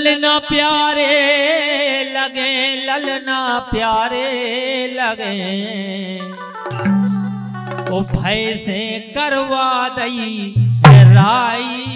ललना प्यारे लगे ललना प्यारे लगे। ओ भय से करवा दई राई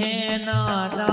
हैं नादा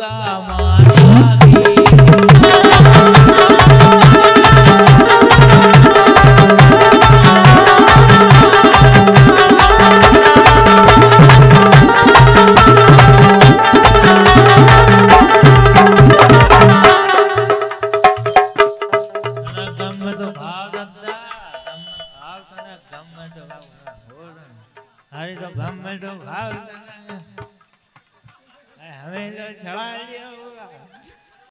ga ma